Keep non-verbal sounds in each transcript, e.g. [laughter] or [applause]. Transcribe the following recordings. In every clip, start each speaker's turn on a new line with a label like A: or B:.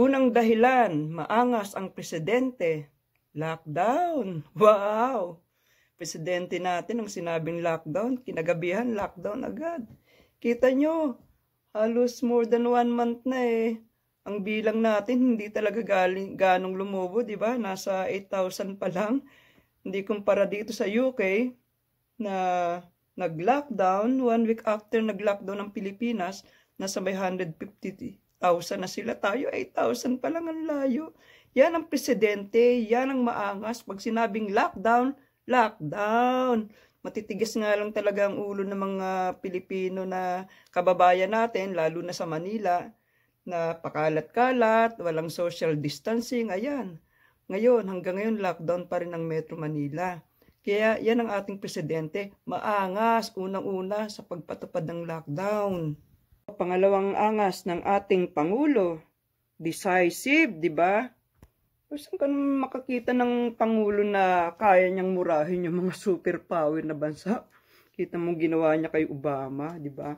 A: Unang dahilan, maangas ang presidente. Lockdown. [laughs] Wow! Presidente natin ang sinabing lockdown, kinagabihan lockdown agad. Kita nyo, halos more than one month na eh. Ang bilang natin hindi talaga galing ganong lumubo, di ba? Nasa 8,000 pa lang. Hindi kumpara dito sa UK na nag-lockdown, one week after nag-lockdown ng Pilipinas, nasa may 150 1,000 na sila tayo, 8,000 pa lang ang layo. Yan ang presidente, yan ang maangas. Pag sinabing lockdown, lockdown. Matitigas nga lang talaga ang ulo ng mga Pilipino na kababayan natin, lalo na sa Manila, na pakalat-kalat, walang social distancing, ayan. Ngayon, hanggang ngayon, lockdown pa rin ang Metro Manila. Kaya yan ang ating presidente, maangas unang-una sa pagpatupad ng lockdown. Pangalawang angas ng ating Pangulo, decisive, di ba? Saan ka makakita ng Pangulo na kaya niyang murahin yung mga superpower na bansa? Kita mo ginawa niya kay Obama, di ba?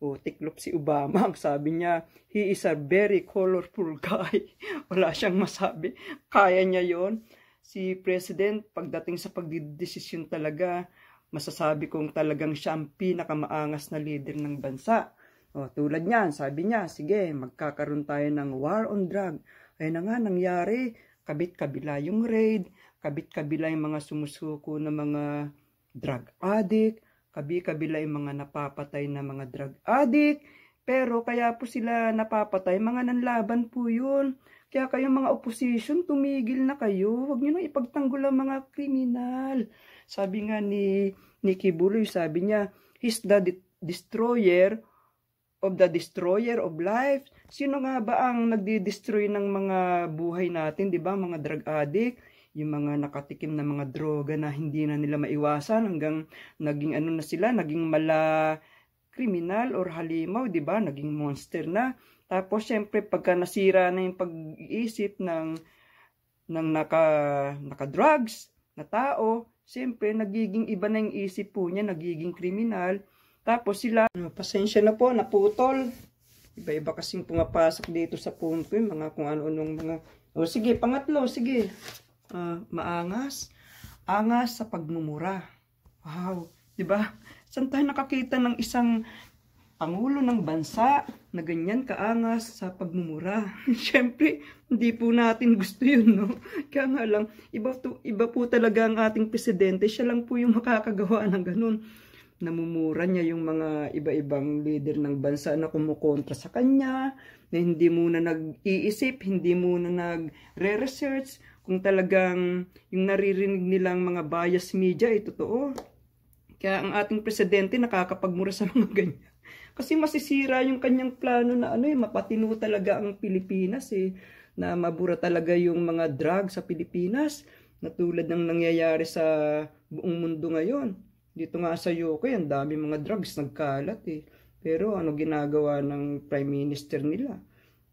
A: O tiklop si Obama, [laughs] ang sabi niya, he is a very colorful guy. [laughs] Wala siyang masabi. Kaya niya yon Si President, pagdating sa pagdidesisyon talaga, masasabi kong talagang siya ang pinakamaangas na leader ng bansa. O, tulad niyan, sabi niya, sige, magkakaroon tayo ng war on drug. Ay na nga, nangyari, kabit-kabila yung raid, kabit-kabila yung mga sumusuko na mga drug addict, kabi-kabila yung mga napapatay na mga drug addict, pero kaya po sila napapatay, mga nanlaban po yun. Kaya kayong mga opposition, tumigil na kayo. Huwag nyo nang ipagtanggol ang mga kriminal. Sabi nga ni Nikki Buloy, sabi niya, he's the destroyer of the destroyer of life. Sino nga ba ang nagdi-destroy ng mga buhay natin, 'di ba? Mga drug addict, yung mga nakatikim na mga droga na hindi na nila maiwasan hanggang naging ano na sila, naging mala kriminal or halimaw, 'di ba? Naging monster na. Tapos syempre pagka nasira na yung pag-iisip ng ng naka naka-drugs na tao, syempre nagiging iba na yung isip po niya, nagiging kriminal tapos sila, uh, pasensya na po, naputol. Iba-iba kasing pumapasok dito sa phone ko, yung mga kung ano-anong mga... O sige, pangatlo, sige. Uh, maangas. Angas sa pagmumura. Wow, di ba? Saan tayo nakakita ng isang pangulo ng bansa na ganyan kaangas sa pagmumura. [laughs] Siyempre, hindi po natin gusto yun, no? Kaya nga lang, iba, to, iba po talaga ang ating presidente. Siya lang po yung makakagawa ng ganun namumura niya yung mga iba-ibang leader ng bansa na kumukontra sa kanya, na hindi muna nag-iisip, hindi muna nag-re-research, kung talagang yung naririnig nilang mga bias media ay totoo. Kaya ang ating presidente nakakapagmura sa [laughs] mga ganyan. Kasi masisira yung kanyang plano na ano eh, mapatino talaga ang Pilipinas eh, na mabura talaga yung mga drugs sa Pilipinas, na tulad ng nangyayari sa buong mundo ngayon. Dito nga sa UK, ang dami mga drugs nagkalat eh. Pero ano ginagawa ng Prime Minister nila?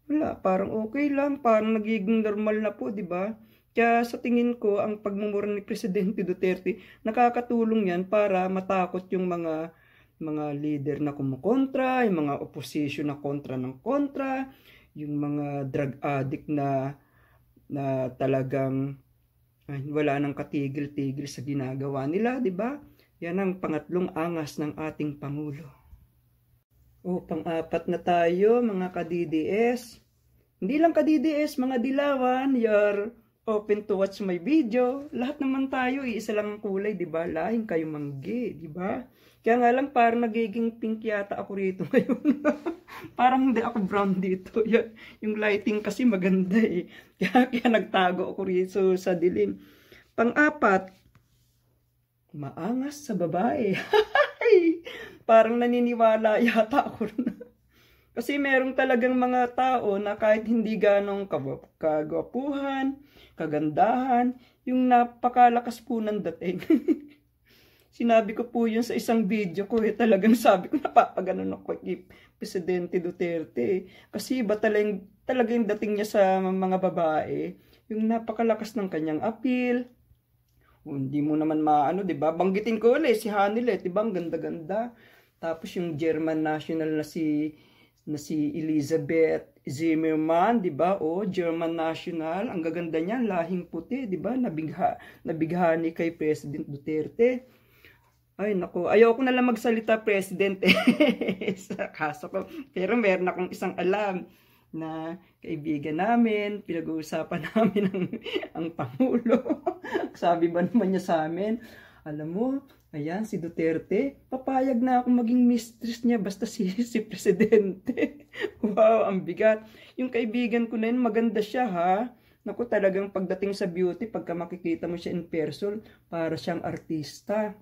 A: Wala, parang okay lang, parang nagiging normal na po, di ba? Kaya sa tingin ko, ang pagmumura ni Presidente [laughs] Duterte, nakakatulong yan para matakot yung mga mga leader na kumukontra, yung mga opposition na kontra ng kontra, yung mga drug addict na na talagang ay, wala nang katigil-tigil sa ginagawa nila, di ba? Yan ang pangatlong angas ng ating Pangulo. O pang-apat na tayo mga ka-DDS. Hindi lang ka-DDS, mga dilawan, you're open to watch my video. Lahat naman tayo, iisa lang ang kulay, di ba? Lahing kayo manggi, di ba? Kaya nga lang parang nagiging pink yata ako rito [laughs] ngayon. parang hindi ako brown dito. Yung lighting kasi maganda eh. [laughs] Kaya, kaya nagtago ako rito sa dilim. Pang-apat, maangas sa babae. [laughs] Parang naniniwala yata ako [laughs] na. Kasi merong talagang mga tao na kahit hindi ganong kagwapuhan, kagandahan, yung napakalakas po ng dating. [laughs] Sinabi ko po yun sa isang video ko eh, talagang sabi ko napapaganon ako kay Presidente Duterte. Kasi iba talagang, talagang dating niya sa mga babae, yung napakalakas ng kanyang appeal, hindi mo naman maano, 'di ba? Banggitin ko ulit si Hanilet, 'di ba? Ang ganda-ganda. Tapos yung German national na si na si Elizabeth Zimmerman, 'di ba? O German national, ang gaganda niya, lahing puti, 'di ba? Nabigha nabighani kay President Duterte. Ay nako, ayoko na lang magsalita president eh. [laughs] sa kaso ko. Pero meron akong isang alam na kaibigan namin, pinag-uusapan [laughs] namin ang, ang Pangulo. Sabi ba naman niya sa amin, alam mo, Ayan, si Duterte, papayag na ako maging mistress niya basta si, [laughs] si Presidente. wow, ang bigat. Yung kaibigan ko na yun, maganda siya ha. Naku, talagang pagdating sa beauty, pagka makikita mo siya in person, para siyang artista.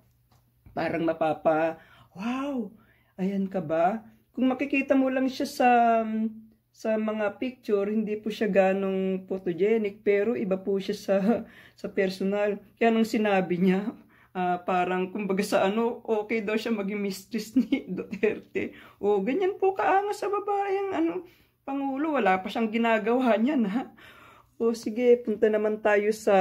A: Parang mapapa, wow, ayan ka ba? Kung makikita mo lang siya sa sa mga picture, hindi po siya ganong photogenic, pero iba po siya sa, [laughs] sa personal. Kaya nung sinabi niya, uh, parang kumbaga sa ano, okay daw siya maging mistress [laughs] ni Duterte. O ganyan po kaangas sa babae ang ano, Pangulo, wala pa siyang ginagawa niyan ha. O sige, punta naman tayo sa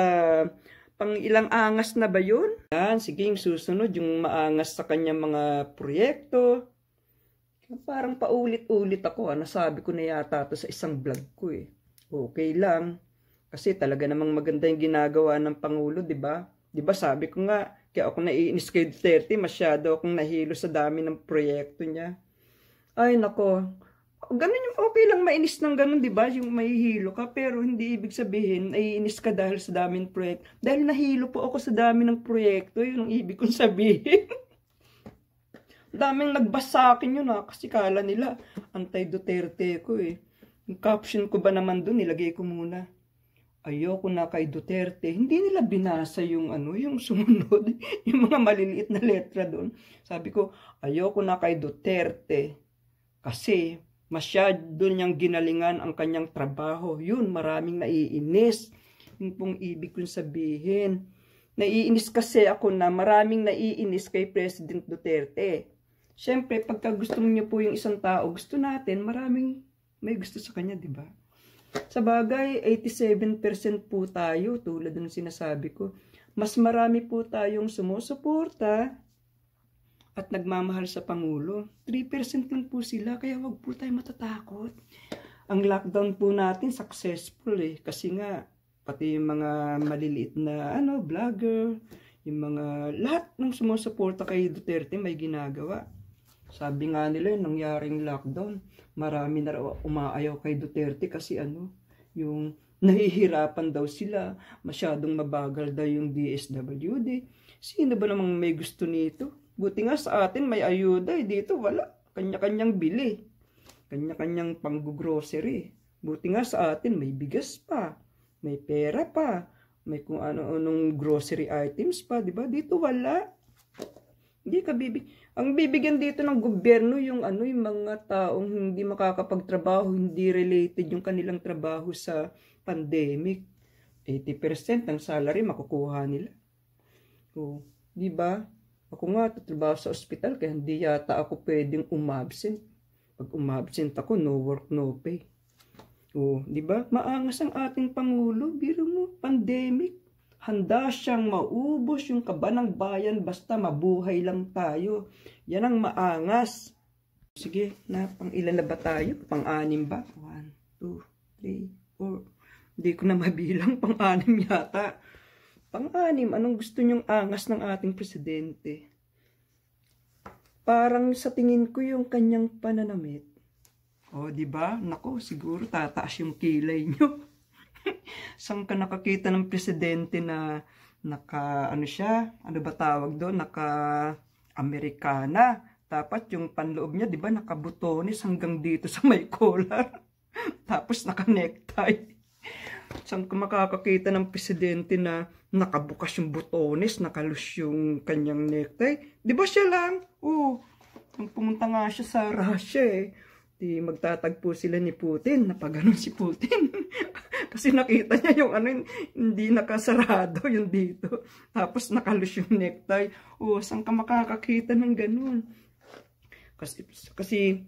A: pang ilang angas na ba yun? Yan, sige, yung susunod, yung maangas sa kanyang mga proyekto. Parang paulit-ulit ako, ah, nasabi ko na yata to sa isang vlog ko eh. Okay lang. Kasi talaga namang maganda yung ginagawa ng Pangulo, di ba? Di ba sabi ko nga, kaya ako naiinis kay Duterte, masyado akong nahilo sa dami ng proyekto niya. Ay, nako. Ganun yung okay lang mainis ng ganun, di ba? Yung mahihilo ka, pero hindi ibig sabihin, naiinis ka dahil sa dami ng proyekto. Dahil nahilo po ako sa dami ng proyekto, yun ang ibig kong sabihin. [laughs] Daming nagbasa sa akin yun ha, kasi kala nila, anti-Duterte ko eh. Yung caption ko ba naman dun, nilagay ko muna ayoko na kay Duterte, hindi nila binasa yung ano, yung [laughs] sumunod, yung mga maliliit na letra doon. Sabi ko, ayoko na kay Duterte kasi masyado niyang ginalingan ang kanyang trabaho. Yun, maraming naiinis. Yung pong ibig kong sabihin. Naiinis kasi ako na maraming naiinis kay President Duterte. Siyempre, pagka gusto niyo po yung isang tao, gusto natin, maraming may gusto sa kanya, di ba? Sa bagay, 87% po tayo tulad ng sinasabi ko. Mas marami po tayong sumusuporta at nagmamahal sa Pangulo. 3% lang po sila, kaya wag po tayo matatakot. Ang lockdown po natin successful eh. Kasi nga, pati yung mga maliliit na ano, vlogger, yung mga lahat ng sumusuporta kay Duterte may ginagawa. Sabi nga nila yung nangyaring lockdown, marami na raw umaayaw kay Duterte kasi ano, yung [laughs] nahihirapan daw sila, masyadong mabagal daw yung DSWD. Sino ba namang may gusto nito? Buti nga sa atin may ayuda, eh, dito wala. Kanya-kanyang bili. Kanya-kanyang pang-grocery. Buti nga sa atin may bigas pa, may pera pa, may kung ano-anong grocery items pa, di ba? Dito wala. Hindi ka bibig. Ang bibigyan dito ng gobyerno yung ano yung mga taong hindi makakapagtrabaho, hindi related yung kanilang trabaho sa pandemic. 80% ng salary makukuha nila. O, di ba? Ako nga tatrabaho sa ospital kaya hindi yata ako pwedeng umabsent. Pag umabsent ako, no work, no pay. O, di ba? Maangas ang ating pangulo, biro mo, pandemic Handa siyang maubos yung kaba ng bayan basta mabuhay lang tayo. Yan ang maangas. Sige, na, pang ilan na ba tayo? Pang-anim ba? 1, 2, 3, 4. Hindi ko na mabilang, [laughs] pang-anim yata. Pang-anim, anong gusto nyong angas ng ating presidente? Parang sa tingin ko yung kanyang pananamit. O, oh, di ba? Nako, siguro tataas yung kilay nyo. [laughs] Saan ka nakakita ng presidente na naka, ano siya, ano ba tawag doon, naka Amerikana. Dapat yung panloob niya, di ba, nakabutonis hanggang dito sa may collar. [laughs] Tapos naka-necktie. Saan ka makakakita ng presidente na nakabukas yung butones, nakalus yung kanyang necktie? Di ba siya lang? Oo. Nung pumunta nga siya sa Russia eh. Di magtatagpo sila ni Putin. Napaganon si Putin. [laughs] Kasi nakita niya yung ano, hindi nakasarado yung dito. Tapos nakalus yung necktie. O, saan ka makakakita ng ganun? Kasi, kasi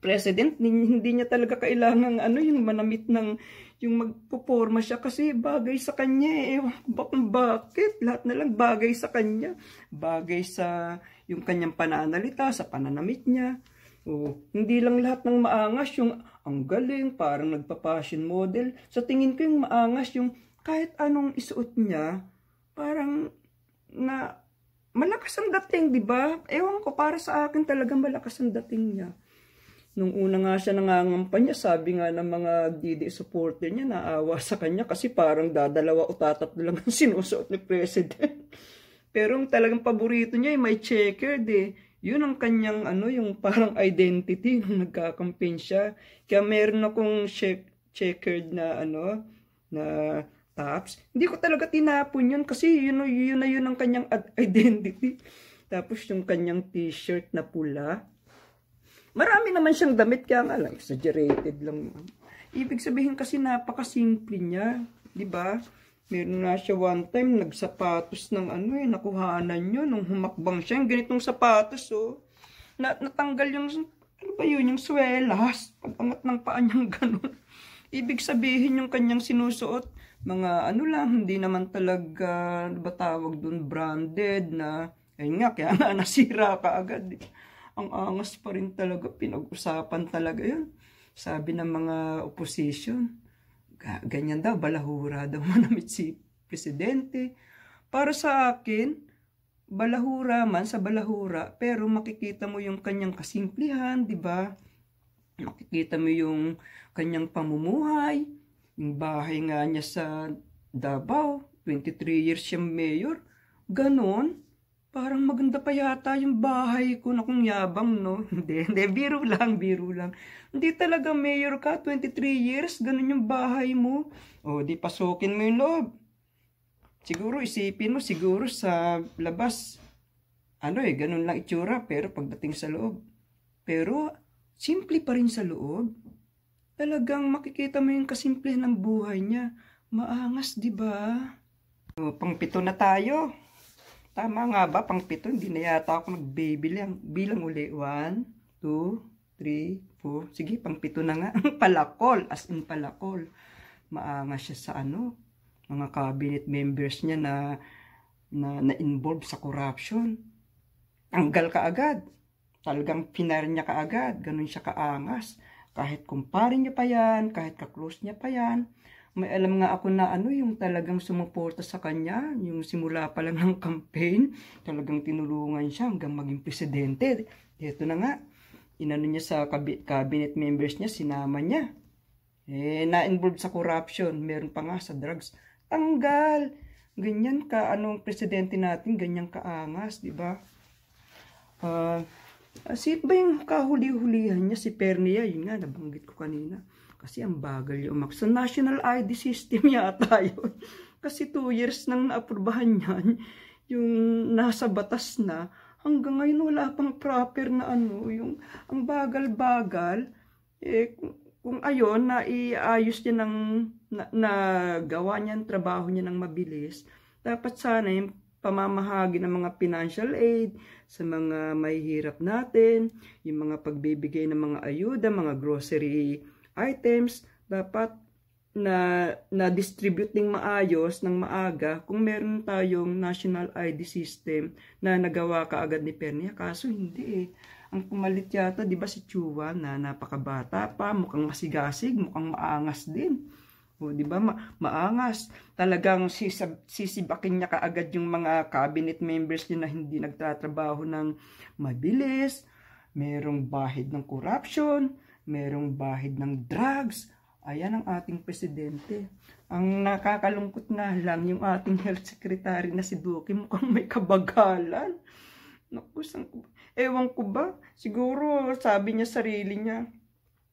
A: president, hindi niya talaga kailangan ano, yung manamit ng yung magpuporma siya kasi bagay sa kanya eh. Bakit? bakit. Lahat na lang bagay sa kanya. Bagay sa yung kanyang pananalita, sa pananamit niya. Oh, hindi lang lahat ng maangas yung ang galing, parang nagpa-fashion model. Sa tingin ko yung maangas yung kahit anong isuot niya, parang na malakas ang dating, di ba? Ewan ko, para sa akin talagang malakas ang dating niya. Nung una nga siya nangangampanya, sabi nga ng mga DD supporter niya, naawa sa kanya kasi parang dadalawa o tatatlo lang ang [laughs] sinusuot ni President. Pero ang talagang paborito niya, may checkered eh. Yun ang kanyang ano, yung [laughs] parang identity nung nagka-campaign siya. Kaya meron akong check checkered na ano, na tops. Hindi ko talaga tinapon yun kasi yun, yun na yun ang kanyang [laughs] identity. Tapos yung kanyang t-shirt na pula. Marami naman siyang damit kaya nga lang, exaggerated lang. Ibig sabihin kasi napakasimple niya. ba diba? Meron na siya one time, nagsapatos ng ano eh, nakuhanan nyo nung humakbang siya. Yung ganitong sapatos, oh. Na, natanggal yung, ano ba yun, yung swelas. Pag-angat ng paa niyang [laughs] ganun. Ibig sabihin yung kanyang sinusuot, mga ano lang, hindi naman talaga, ano ba tawag dun, branded na, ayun nga, kaya nga [laughs] nasira ka agad. Eh. Ang angas pa rin talaga, pinag-usapan talaga yun. Sabi ng mga opposition, ganyan daw, balahura daw [laughs] manamit si presidente. Para sa akin, balahura man sa balahura, pero makikita mo yung kanyang kasimplihan, di ba? Makikita mo yung kanyang pamumuhay, yung bahay nga niya sa Davao, 23 years siyang mayor. Ganon, parang maganda pa yata yung bahay ko na kung yabang, no? [laughs] Hindi, hindi, biro lang, biro lang. Hindi talaga mayor ka, 23 years, ganun yung bahay mo. O, di pasukin mo yung loob. Siguro isipin mo, siguro sa labas, ano eh, ganun lang itsura, pero pagdating sa loob. Pero, simple pa rin sa loob. Talagang makikita mo yung kasimple ng buhay niya. Maangas, di ba? O, pangpito na tayo. Tama nga ba? Pang pito, hindi na yata ako nag-baby lang. Bilang uli. 1, 2, 3, 4. Sige, pang pito na nga. [laughs] palakol. As in palakol. Maangas siya sa ano. Mga cabinet members niya na na na-involve sa corruption. Tanggal ka agad. Talagang pinar niya ka agad. Ganun siya kaangas. Kahit kumpare niya pa yan, kahit ka-close niya pa yan, may alam nga ako na ano yung talagang sumuporta sa kanya, yung simula pa lang ng campaign, talagang tinulungan siya hanggang maging presidente. Ito na nga, inano niya sa cabinet members niya, sinama niya. Eh, na-involved sa corruption, meron pa nga sa drugs. Tanggal! Ganyan ka, anong presidente natin, ganyan kaangas, di ba? Uh, si ba yung kahuli-hulihan niya, si Pernia, yun nga, nabanggit ko kanina kasi ang bagal yung umak. Sa national ID system yata [laughs] yun. Kasi 2 years nang naaprubahan yan, yung nasa batas na, hanggang ngayon wala pang proper na ano, yung ang bagal-bagal, eh, kung, kung ayon na iayos niya ng, na, na gawa niya ang trabaho niya ng mabilis, dapat sana yung pamamahagi ng mga financial aid sa mga may hirap natin, yung mga pagbibigay ng mga ayuda, mga grocery items, dapat na na-distribute ng maayos, ng maaga, kung meron tayong national ID system na nagawa ka agad ni Pernia. Kaso hindi eh. Ang pumalit yata, di ba si Chua na napakabata pa, mukhang masigasig, mukhang maangas din. O, di ba? Ma maangas. Talagang sisab sisibakin niya kaagad yung mga cabinet members niya na hindi nagtatrabaho ng mabilis, merong bahid ng corruption, merong bahid ng drugs. Ayan ang ating presidente. Ang nakakalungkot na lang yung ating health secretary na si Duque mukhang may kabagalan. Naku, ko Ewan ko ba? Siguro sabi niya sarili niya,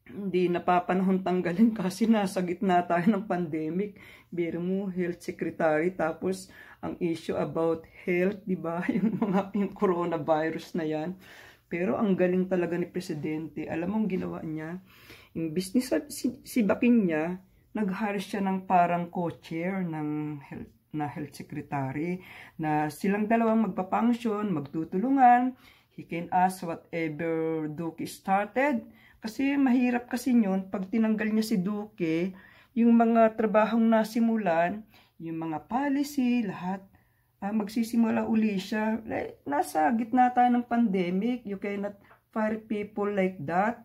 A: hindi napapanahon tanggalin kasi nasa gitna tayo ng pandemic. Biro mo, health secretary, tapos ang issue about health, di ba? [laughs] Yung mga yung coronavirus na yan. Pero ang galing talaga ni Presidente. Alam mo ang ginawa niya? Imbis ni si, si Baking niya, nag-hire siya ng parang co-chair ng health, na health secretary na silang dalawang magpapunction, magtutulungan. He can ask whatever Duque started. Kasi mahirap kasi yun, pag tinanggal niya si Duque, yung mga trabahong nasimulan, yung mga policy, lahat, uh, magsisimula uli siya. Nasa gitna tayo ng pandemic. You cannot fire people like that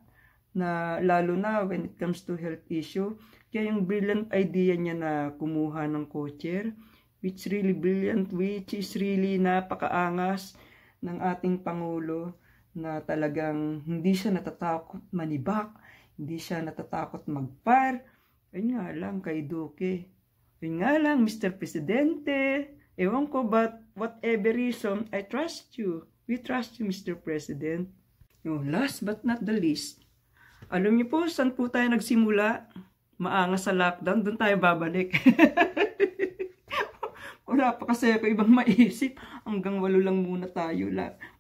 A: na lalo na when it comes to health issue. Kaya yung brilliant idea niya na kumuha ng co-chair, which really brilliant, which is really napakaangas ng ating Pangulo na talagang hindi siya natatakot manibak, hindi siya natatakot mag-fire. Ayun nga lang kay Duque. Ayun nga lang, Mr. Presidente. Ewan ko, but whatever reason, I trust you. We trust you, Mr. President. No, last but not the least, alam niyo po, saan po tayo nagsimula? Maangas sa lockdown, doon tayo babalik. [laughs] Wala pa kasi ako ibang maisip. Hanggang walo lang muna tayo.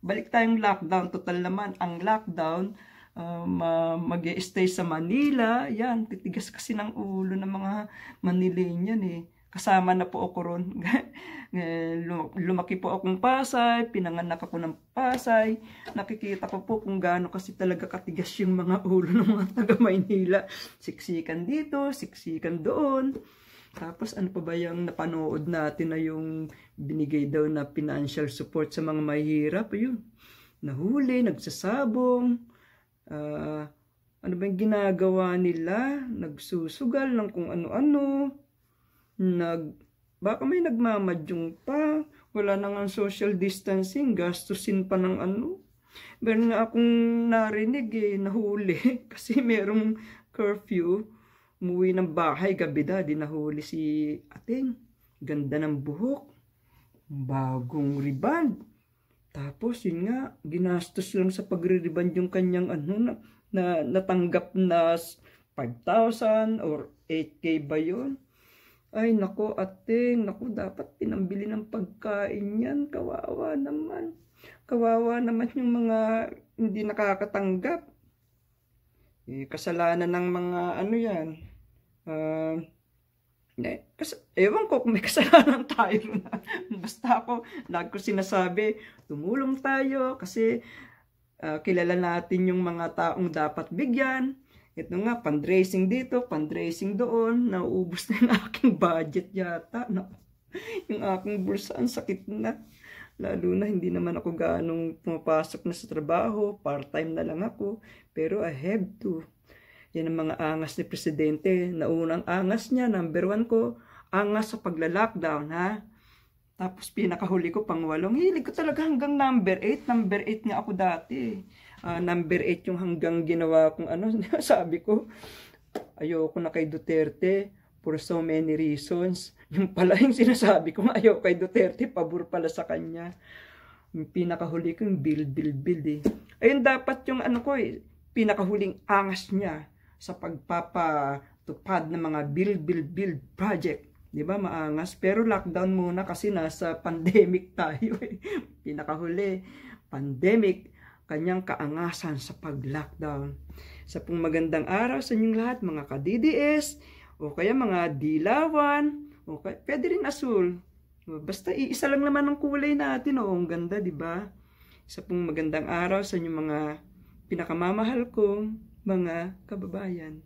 A: Balik tayong lockdown. Total naman, ang lockdown, um, uh, mag stay sa Manila. Yan, titigas kasi ng ulo ng mga Manileñan eh kasama na po ako ron. [laughs] Eh, lumaki po akong Pasay, pinanganak ako ng Pasay. Nakikita ko po kung gaano kasi talaga katigas yung mga ulo ng mga taga Maynila. Siksikan dito, siksikan doon. Tapos ano pa ba yung napanood natin na yung binigay daw na financial support sa mga mahihirap? Ayun, nahuli, nagsasabong. Uh, ano ba yung ginagawa nila? Nagsusugal ng kung ano-ano nag baka may nagmamadyong pa. Wala na nga social distancing. Gastusin pa ng ano. Meron nga akong narinig eh nahuli. [laughs] Kasi merong curfew. Umuwi ng bahay gabi da di nahuli si ating ganda ng buhok. Bagong riband. Tapos yun nga ginastos lang sa pagre-riband yung kanyang ano na, na natanggap na 5,000 or 8k ba yun ay, nako, ating, nako, dapat pinambili ng pagkain yan. Kawawa naman. Kawawa naman yung mga hindi nakakatanggap. Eh, kasalanan ng mga ano yan. Uh, eh, kas ewan ko kung may [laughs] kasalanan tayo. Basta ako, lagi ko sinasabi, tumulong tayo kasi uh, kilala natin yung mga taong dapat bigyan ito nga, fundraising dito, fundraising doon. Nauubos na yung [laughs] aking budget yata. No? Yung aking bulsa, ang sakit na. Lalo na hindi naman ako ganong pumapasok na sa trabaho. Part-time na lang ako. Pero I have to. Yan ang mga angas ni Presidente. Naunang angas niya, number one ko, angas sa pagla-lockdown, ha? Tapos pinakahuli ko pang walong. Hilig ko talaga hanggang number 8. Number 8 nga ako dati uh, number 8 yung hanggang ginawa kong ano, [laughs] sabi ko, ayoko na kay Duterte for so many reasons. Yung pala yung sinasabi ko, ayoko kay Duterte, pabor pala sa kanya. Yung pinakahuli ko yung build, build, build eh. Ayun dapat yung ano ko eh, pinakahuling angas niya sa pagpapatupad ng mga build, build, build project. 'di ba maangas pero lockdown muna kasi nasa pandemic [laughs] tayo eh. pinakahuli pandemic kanyang kaangasan sa pag-lockdown. Sa pong magandang araw sa inyong lahat, mga ka-DDS, o kaya mga dilawan, o kaya, pwede rin asul. Basta iisa lang naman ang kulay natin, o ang ganda, di ba? Sa pong magandang araw sa inyong mga pinakamamahal kong mga kababayan.